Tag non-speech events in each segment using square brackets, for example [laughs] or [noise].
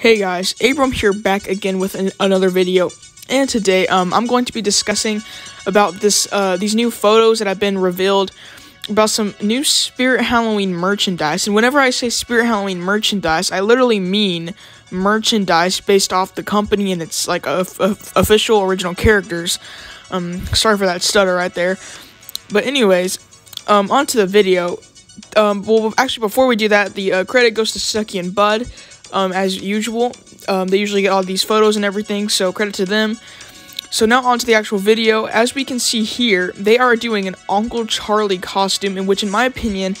Hey guys, Abram here back again with an, another video. And today um, I'm going to be discussing about this uh, these new photos that have been revealed about some new Spirit Halloween merchandise. And whenever I say Spirit Halloween merchandise, I literally mean merchandise based off the company and its like official original characters. Um, sorry for that stutter right there. But anyways, um, on to the video. Um, well, actually, before we do that, the uh, credit goes to Sucky and Bud um, as usual. Um, they usually get all these photos and everything, so credit to them. So now on to the actual video. As we can see here, they are doing an Uncle Charlie costume, in which, in my opinion,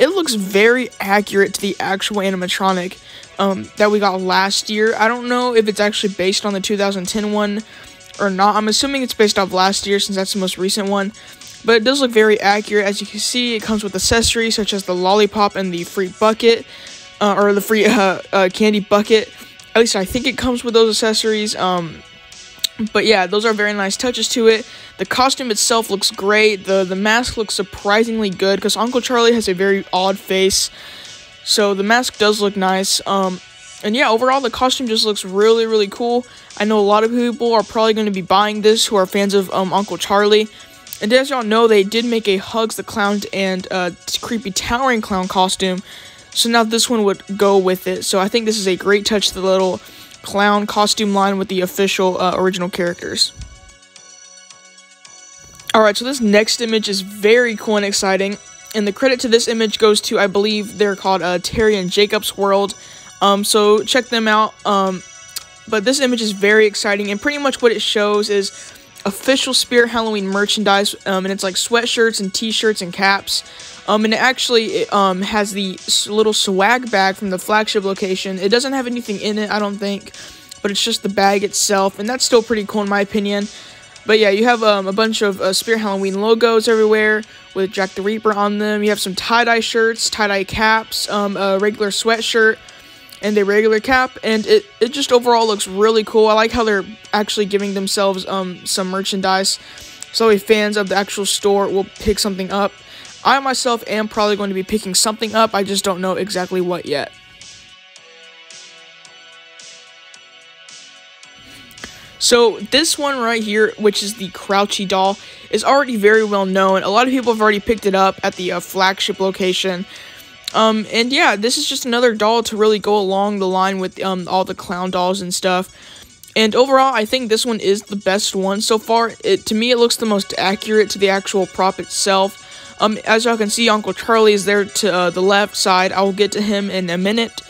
it looks very accurate to the actual animatronic um, that we got last year. I don't know if it's actually based on the 2010 one or not. I'm assuming it's based off last year since that's the most recent one. But it does look very accurate. As you can see, it comes with accessories such as the lollipop and the free bucket uh, or the free uh, uh, candy bucket. At least I think it comes with those accessories. Um, but yeah, those are very nice touches to it. The costume itself looks great. The the mask looks surprisingly good because Uncle Charlie has a very odd face. So the mask does look nice. Um, and yeah, overall the costume just looks really really cool. I know a lot of people are probably going to be buying this who are fans of um, Uncle Charlie. And as y'all know, they did make a Hugs the Clown and uh, creepy towering clown costume so now this one would go with it. So I think this is a great touch to the little clown costume line with the official uh, original characters. Alright, so this next image is very cool and exciting. And the credit to this image goes to, I believe they're called uh, Terry and Jacob's World. Um, so check them out. Um, but this image is very exciting. And pretty much what it shows is official Spirit Halloween merchandise. Um, and it's like sweatshirts and t-shirts and caps. Um, and it actually it, um, has the little swag bag from the flagship location. It doesn't have anything in it, I don't think, but it's just the bag itself, and that's still pretty cool in my opinion. But yeah, you have um, a bunch of uh, Spirit Halloween logos everywhere with Jack the Reaper on them. You have some tie-dye shirts, tie-dye caps, um, a regular sweatshirt, and a regular cap. And it, it just overall looks really cool. I like how they're actually giving themselves um, some merchandise. So if fans of the actual store will pick something up. I myself am probably going to be picking something up. I just don't know exactly what yet. So this one right here, which is the Crouchy doll, is already very well known. A lot of people have already picked it up at the uh, flagship location. Um, and yeah, this is just another doll to really go along the line with um, all the clown dolls and stuff. And overall, I think this one is the best one so far. It To me, it looks the most accurate to the actual prop itself. Um, as y'all can see, Uncle Charlie is there to uh, the left side. I will get to him in a minute.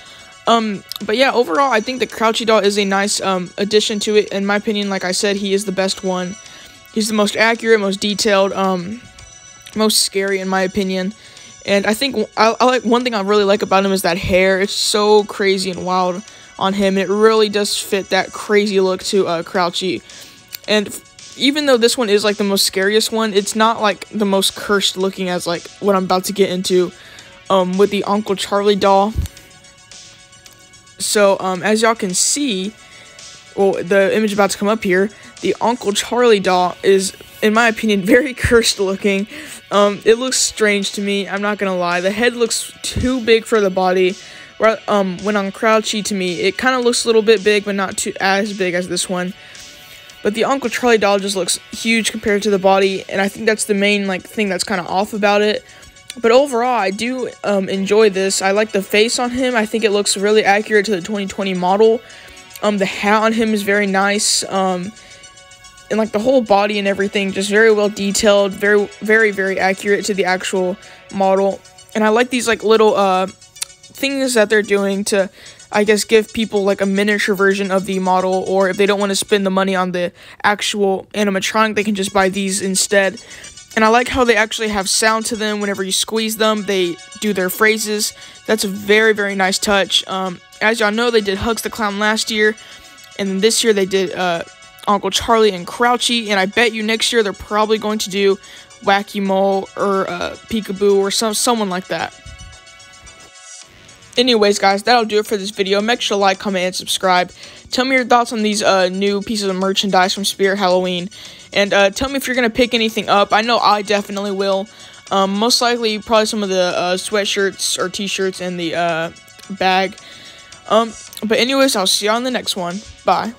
Um, but yeah, overall, I think the Crouchy doll is a nice um, addition to it. In my opinion, like I said, he is the best one. He's the most accurate, most detailed, um, most scary in my opinion. And I think I, I like one thing I really like about him is that hair. It's so crazy and wild on him. It really does fit that crazy look to uh, Crouchy. And even though this one is like the most scariest one, it's not like the most cursed looking as like what I'm about to get into um, with the Uncle Charlie doll. So um, as y'all can see, well, the image about to come up here, the Uncle Charlie doll is, in my opinion, [laughs] very cursed looking. Um, it looks strange to me. I'm not gonna lie. The head looks too big for the body. Um, when on Crouchy to me, it kind of looks a little bit big, but not too as big as this one. But the Uncle Charlie doll just looks huge compared to the body, and I think that's the main like thing that's kind of off about it. But overall, I do um, enjoy this. I like the face on him. I think it looks really accurate to the 2020 model. Um, the hat on him is very nice. Um, and like the whole body and everything, just very well detailed, very, very, very accurate to the actual model. And I like these like little uh, things that they're doing to I guess give people like a miniature version of the model, or if they don't want to spend the money on the actual animatronic, they can just buy these instead. And I like how they actually have sound to them whenever you squeeze them, they do their phrases. That's a very, very nice touch. Um, as y'all know, they did Hugs the Clown last year, and this year they did uh, Uncle Charlie and Crouchy, and I bet you next year they're probably going to do Wacky Mole or uh, Peekaboo or some someone like that. Anyways, guys, that'll do it for this video. Make sure to like, comment, and subscribe. Tell me your thoughts on these uh, new pieces of merchandise from Spirit Halloween. And uh, tell me if you're going to pick anything up. I know I definitely will. Um, most likely, probably some of the uh, sweatshirts or t-shirts and the uh, bag. Um, but anyways, I'll see you on the next one. Bye.